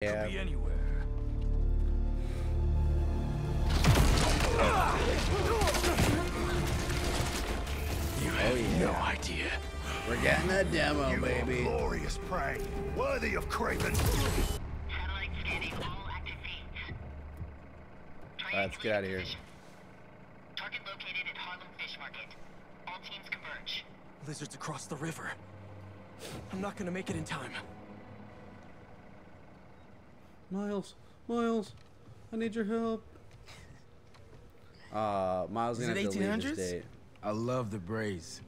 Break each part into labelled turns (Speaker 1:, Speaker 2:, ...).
Speaker 1: Yeah.
Speaker 2: Could be anywhere. You have
Speaker 1: Oh, yeah.
Speaker 2: no idea.
Speaker 1: We're getting a demo,
Speaker 3: You
Speaker 1: baby.
Speaker 3: glorious prey, worthy of Kraven.
Speaker 4: Satellite scanning all active feeds.
Speaker 1: Alright, let's get out of here.
Speaker 4: Target located at Harlem Fish Market. All teams converge.
Speaker 2: Lizards across the river. I'm not gonna make it in time.
Speaker 1: Miles, Miles, I need your help. Uh, Miles is
Speaker 5: Is
Speaker 1: gonna
Speaker 5: it
Speaker 1: have to leave the
Speaker 5: 1800s? I love the braids.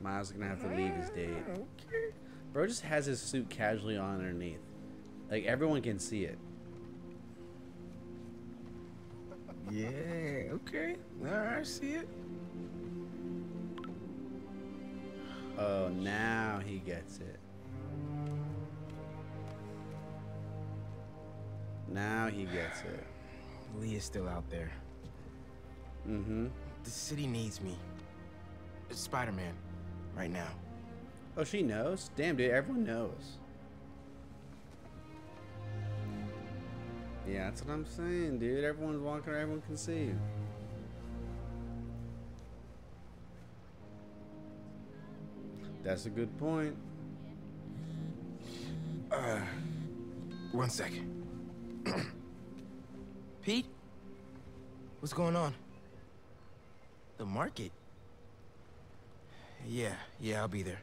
Speaker 1: Miles is gonna have to leave his date. Bro just has his suit casually on underneath. Like everyone can see it.
Speaker 5: Yeah, okay. Alright, I see it.
Speaker 1: Oh, now he gets it. Now he gets it.
Speaker 5: Lee is still out there.
Speaker 1: Mm-hmm.
Speaker 5: The city needs me. It's Spider-Man, right now.
Speaker 1: Oh, she knows? Damn, dude, everyone knows. Yeah, that's what I'm saying, dude. Everyone's walking around, everyone can see you. That's a good point.
Speaker 5: Uh, One second. Pete? What's going on? The market? Yeah, yeah, I'll be there.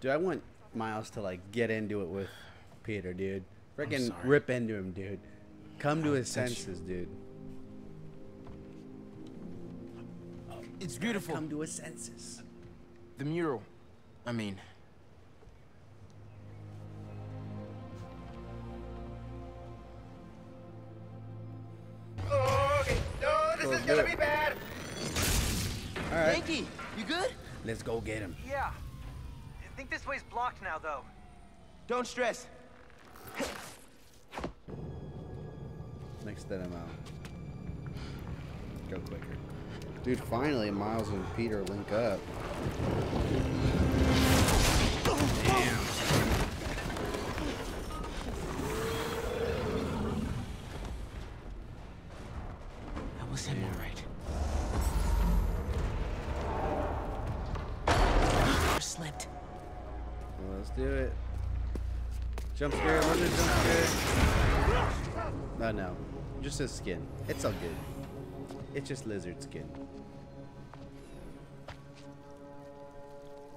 Speaker 1: Dude, I want Miles to like get into it with Peter, dude. Freaking rip into him, dude. Come to his senses, dude.
Speaker 5: It's beautiful.
Speaker 1: Come to his senses.
Speaker 5: The mural. I mean,
Speaker 6: gonna
Speaker 1: it.
Speaker 6: be bad.
Speaker 1: All right,
Speaker 5: Yankee, you good?
Speaker 1: let's go get him.
Speaker 6: Yeah. I think this way's blocked now, though.
Speaker 5: Don't stress.
Speaker 1: Next to him out. Go quicker. Dude, finally, Miles and Peter link up.
Speaker 5: That was him, all right. Slipped.
Speaker 1: Let's do it. Jump scare, lizard jump scare. No, no. Just his skin. It's all good. It's just lizard skin.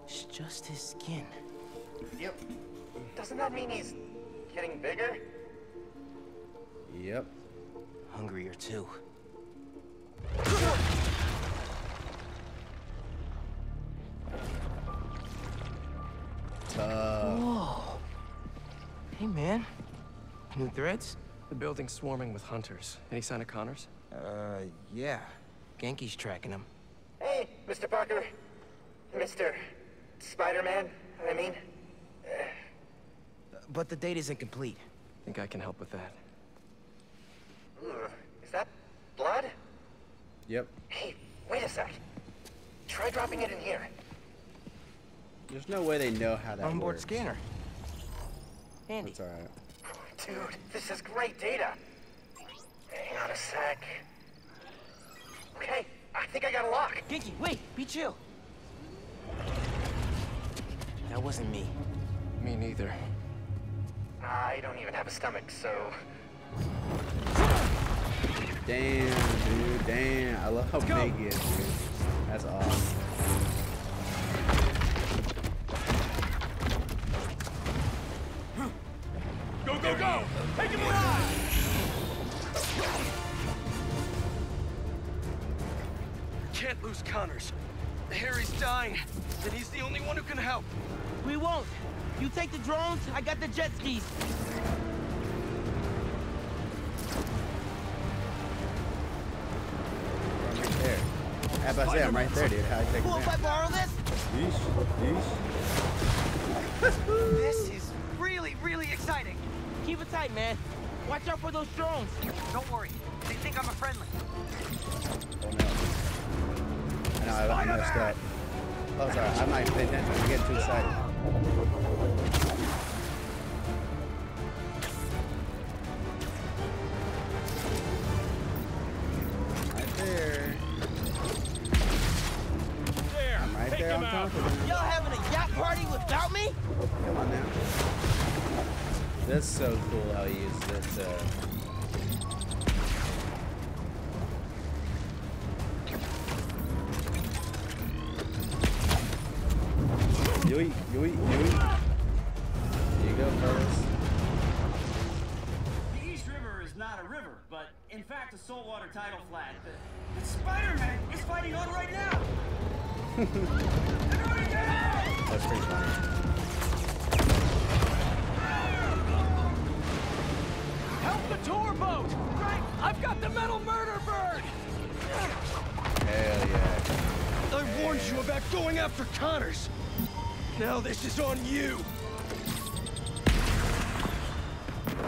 Speaker 5: It's just his skin.
Speaker 6: Yep. Doesn't that mean he's getting bigger?
Speaker 1: Yep.
Speaker 5: Hungrier too.
Speaker 1: Tough.
Speaker 5: Whoa. Hey, man. New threads?
Speaker 2: The building's swarming with hunters. Any sign of Connors?
Speaker 5: Uh, yeah. Ganke's tracking him.
Speaker 6: Hey, Mr. Parker. Mr. Spider-Man, I mean.
Speaker 5: But the date isn't complete.
Speaker 2: Think I can help with that.
Speaker 6: Ugh, Is that blood?
Speaker 1: Yep.
Speaker 6: Hey, wait a sec. Try dropping it in here.
Speaker 1: There's no way they know how that
Speaker 5: Onboard
Speaker 1: works.
Speaker 5: scanner. Handy.
Speaker 1: It's alright.
Speaker 6: Dude, this is great data. Hang on a sec. Okay, I think I got a lock.
Speaker 5: Ganke, wait! Be chill! That wasn't me.
Speaker 2: Me neither.
Speaker 6: I don't even have a stomach, so.
Speaker 1: Damn, dude. Damn. I love how
Speaker 2: go.
Speaker 1: big he is, dude. That's awesome.
Speaker 2: Go, go, go! Take him alive! Can't lose Connors. Harry's dying, and he's the only one who can help.
Speaker 7: We won't. You take the drones, I got the jet skis.
Speaker 1: I was about to say, I'm right there, dude. How I take
Speaker 7: Cool
Speaker 1: it
Speaker 7: if I borrow this?
Speaker 1: Yeesh. Yeesh.
Speaker 6: This is really, really exciting.
Speaker 7: Keep it tight, man. Watch out for those drones.
Speaker 6: Don't worry. They think I'm a friendly.
Speaker 1: Oh no. I know, I, I messed up. Oh, sorry. I'm not even paying attention. I'm getting too excited. That's so cool how he uses it. Uh, Yui, yui, yui. There you go, fellas.
Speaker 8: The East River is not a river, but in fact a saltwater tidal flat. But Spider-Man is fighting on right now. They're going down!
Speaker 1: That's pretty funny.
Speaker 9: Help the tour boat! Right! I've got the metal murder bird!
Speaker 1: Hell yeah.
Speaker 2: I warned you about going after Connors. Now this is on you.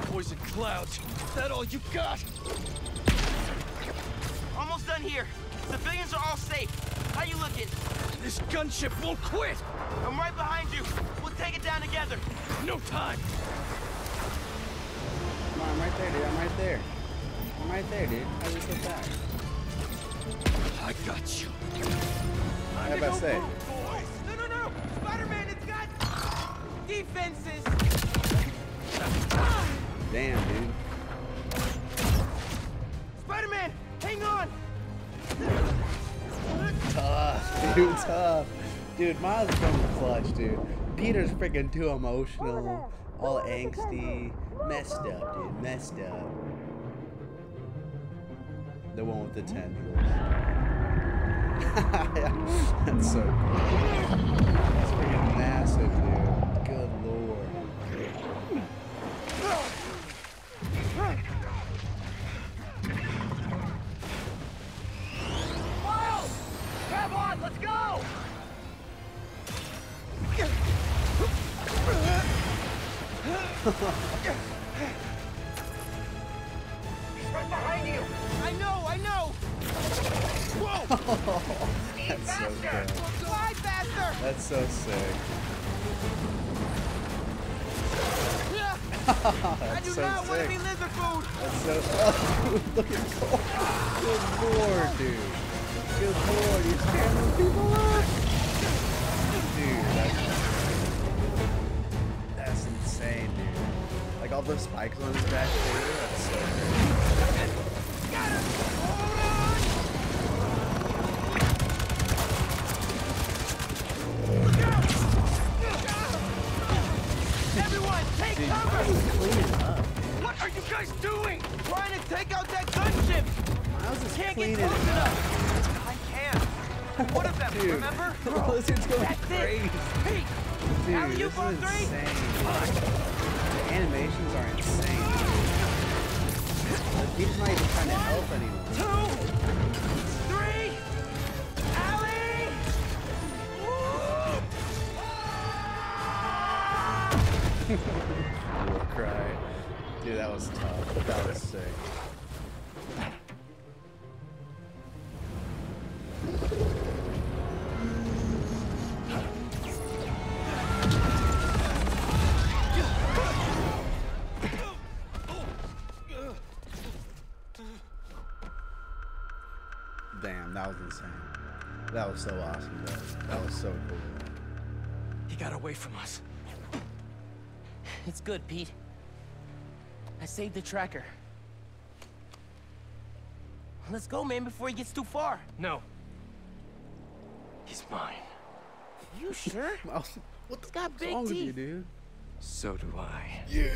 Speaker 2: Poison clouds. Is that all you got?
Speaker 7: Almost done here. Civilians are all safe. How you looking?
Speaker 2: This gunship won't quit.
Speaker 7: I'm right behind you. We'll take it down together.
Speaker 2: No time.
Speaker 1: Come on, I'm right there, dude. I'm right there. I'm right there, dude. How you so fast?
Speaker 2: I got you.
Speaker 1: How about to say?
Speaker 7: No, no, no! Spider-Man, it's got defenses.
Speaker 1: Damn, dude.
Speaker 7: Spider-Man, hang on.
Speaker 1: Tough, dude, tough. Dude, Miles is from the clutch, dude. Peter's freaking too emotional, all angsty, messed up, dude, messed up. The one with the tendrils. That's so cool. That's
Speaker 6: right behind you.
Speaker 7: I know, I know. Whoa!
Speaker 1: That's so good.
Speaker 7: Fly faster.
Speaker 1: That's so sick.
Speaker 7: I do
Speaker 1: so
Speaker 7: not want to be lizard food.
Speaker 1: That's so. Oh, look at Cole. Good lord, dude. Good lord, he's scaring those people up. Dude, that's. Insane, dude. Like all those spikes on his back. That's so great.
Speaker 2: One of them,
Speaker 1: Dude,
Speaker 2: remember?
Speaker 1: going
Speaker 7: That's it.
Speaker 1: crazy.
Speaker 7: Pete,
Speaker 1: Dude,
Speaker 7: Alley, you
Speaker 1: this is
Speaker 7: three?
Speaker 1: insane. The animations are insane. He's not even trying to help anyone.
Speaker 7: two, three.
Speaker 1: Will cry. Dude, that was tough. That was sick. That was so awesome, though. That was so cool.
Speaker 2: He got away from us.
Speaker 7: It's good, Pete. I saved the tracker. Let's go, man, before he gets too far.
Speaker 2: No. He's mine.
Speaker 7: You sure?
Speaker 1: Miles, what the
Speaker 7: got big
Speaker 1: wrong with you,
Speaker 7: teeth.
Speaker 1: dude?
Speaker 2: So do I.
Speaker 1: Yeah.